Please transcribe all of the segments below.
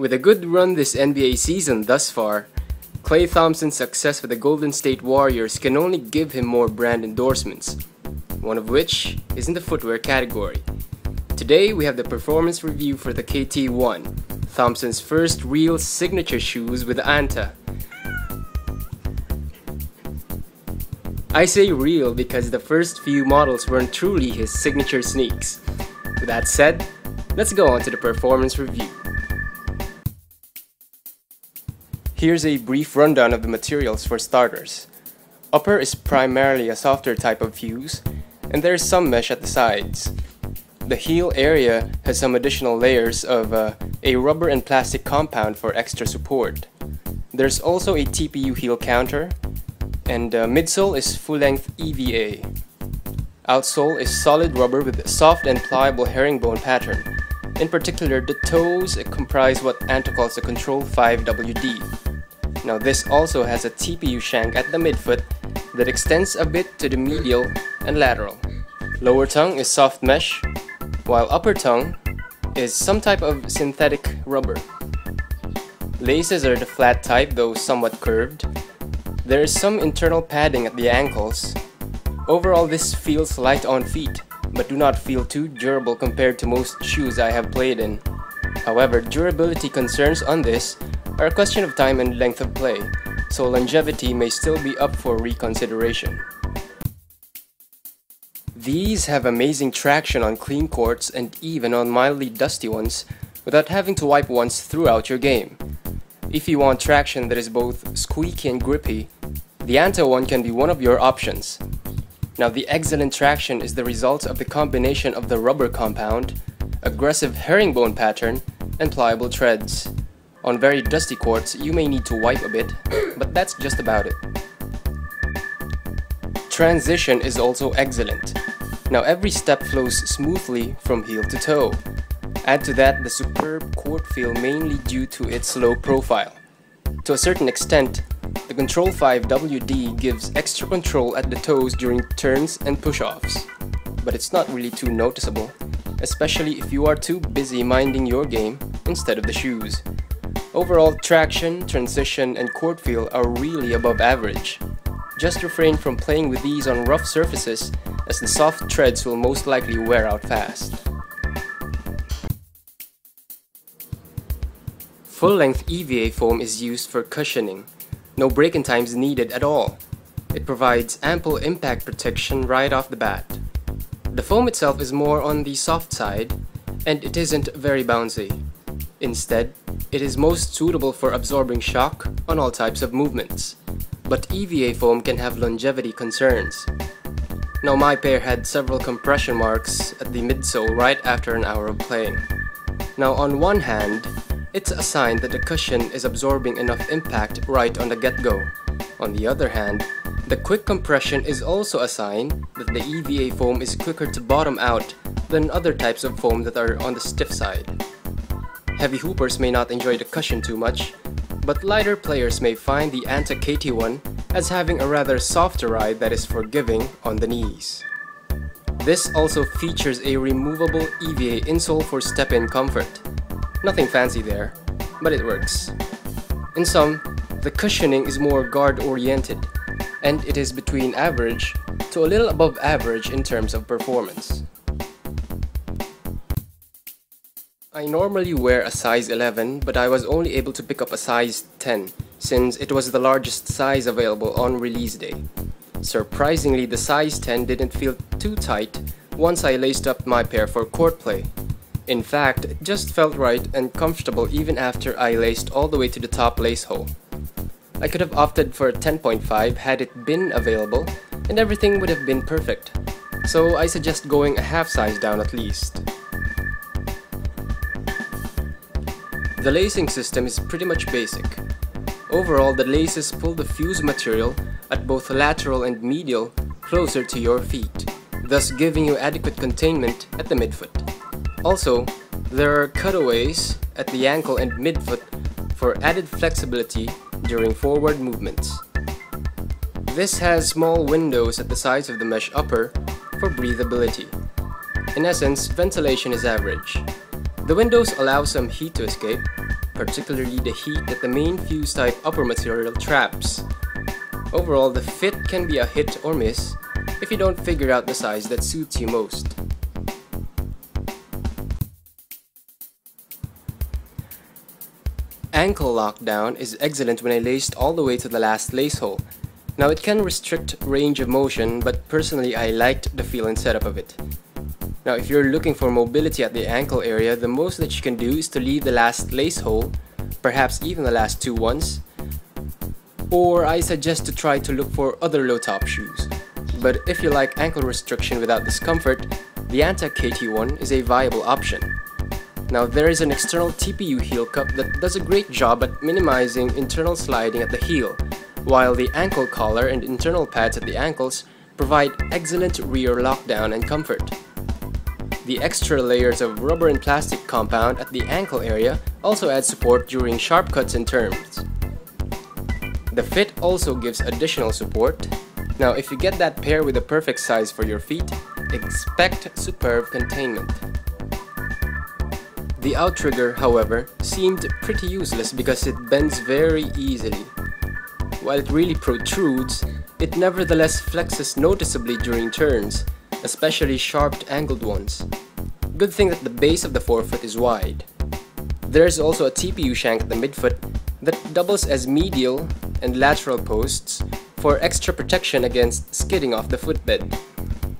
With a good run this NBA season thus far, Klay Thompson's success with the Golden State Warriors can only give him more brand endorsements, one of which is in the footwear category. Today we have the performance review for the KT1, Thompson's first real signature shoes with Anta. I say real because the first few models weren't truly his signature sneaks. With that said, let's go on to the performance review. Here's a brief rundown of the materials for starters. Upper is primarily a softer type of fuse, and there's some mesh at the sides. The heel area has some additional layers of uh, a rubber and plastic compound for extra support. There's also a TPU heel counter, and uh, midsole is full-length EVA. Outsole is solid rubber with a soft and pliable herringbone pattern. In particular, the toes comprise what Anta calls the Control 5 WD. Now this also has a TPU shank at the midfoot that extends a bit to the medial and lateral. Lower tongue is soft mesh, while upper tongue is some type of synthetic rubber. Laces are the flat type though somewhat curved. There is some internal padding at the ankles. Overall this feels light on feet, but do not feel too durable compared to most shoes I have played in. However, durability concerns on this are a question of time and length of play, so longevity may still be up for reconsideration. These have amazing traction on clean courts and even on mildly dusty ones without having to wipe once throughout your game. If you want traction that is both squeaky and grippy, the Anta one can be one of your options. Now the excellent traction is the result of the combination of the rubber compound, aggressive herringbone pattern, and pliable treads. On very dusty courts, you may need to wipe a bit, but that's just about it. Transition is also excellent. Now every step flows smoothly from heel to toe. Add to that the superb court feel mainly due to its low profile. To a certain extent, the Control 5 WD gives extra control at the toes during turns and push-offs, but it's not really too noticeable, especially if you are too busy minding your game instead of the shoes. Overall, traction, transition, and court feel are really above average. Just refrain from playing with these on rough surfaces as the soft treads will most likely wear out fast. Full-length EVA foam is used for cushioning. No break-in times needed at all. It provides ample impact protection right off the bat. The foam itself is more on the soft side, and it isn't very bouncy. Instead, it is most suitable for absorbing shock on all types of movements, but EVA foam can have longevity concerns. Now my pair had several compression marks at the midsole right after an hour of playing. Now on one hand, it's a sign that the cushion is absorbing enough impact right on the get-go. On the other hand, the quick compression is also a sign that the EVA foam is quicker to bottom out than other types of foam that are on the stiff side. Heavy hoopers may not enjoy the cushion too much, but lighter players may find the Anta KT1 as having a rather softer ride that is forgiving on the knees. This also features a removable EVA insole for step-in comfort. Nothing fancy there, but it works. In sum, the cushioning is more guard-oriented, and it is between average to a little above average in terms of performance. I normally wear a size 11, but I was only able to pick up a size 10, since it was the largest size available on release day. Surprisingly, the size 10 didn't feel too tight once I laced up my pair for court play. In fact, it just felt right and comfortable even after I laced all the way to the top lace hole. I could have opted for a 10.5 had it been available, and everything would have been perfect. So I suggest going a half size down at least. The lacing system is pretty much basic. Overall, the laces pull the fuse material at both lateral and medial closer to your feet, thus giving you adequate containment at the midfoot. Also, there are cutaways at the ankle and midfoot for added flexibility during forward movements. This has small windows at the sides of the mesh upper for breathability. In essence, ventilation is average. The windows allow some heat to escape, particularly the heat that the main fuse type upper material traps. Overall, the fit can be a hit or miss if you don't figure out the size that suits you most. Ankle lockdown is excellent when I laced all the way to the last lace hole. Now it can restrict range of motion, but personally I liked the feel and setup of it. Now if you're looking for mobility at the ankle area, the most that you can do is to leave the last lace hole, perhaps even the last two ones, or I suggest to try to look for other low top shoes. But if you like ankle restriction without discomfort, the Anta KT1 is a viable option. Now there is an external TPU heel cup that does a great job at minimizing internal sliding at the heel, while the ankle collar and internal pads at the ankles provide excellent rear lockdown and comfort. The extra layers of rubber and plastic compound at the ankle area also add support during sharp cuts and turns. The fit also gives additional support. Now if you get that pair with the perfect size for your feet, expect superb containment. The outrigger, however, seemed pretty useless because it bends very easily. While it really protrudes, it nevertheless flexes noticeably during turns, especially sharp angled ones. Good thing that the base of the forefoot is wide. There is also a TPU shank at the midfoot that doubles as medial and lateral posts for extra protection against skidding off the footbed.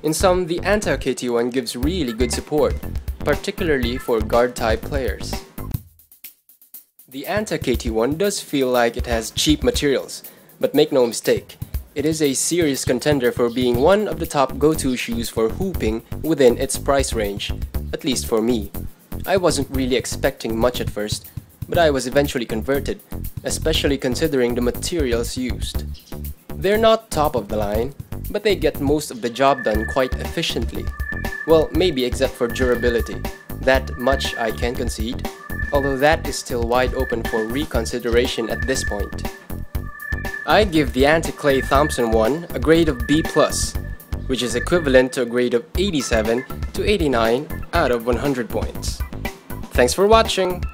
In sum, the Anta KT1 gives really good support, particularly for guard-type players. The Anta KT1 does feel like it has cheap materials, but make no mistake, it is a serious contender for being one of the top go-to shoes for hooping within its price range, at least for me. I wasn't really expecting much at first, but I was eventually converted, especially considering the materials used. They're not top of the line, but they get most of the job done quite efficiently. Well, maybe except for durability. That much I can concede, although that is still wide open for reconsideration at this point. I give the Anta Klay Thompson one a grade of B+, which is equivalent to a grade of 87 to 89 out of 100 points. Thanks for watching!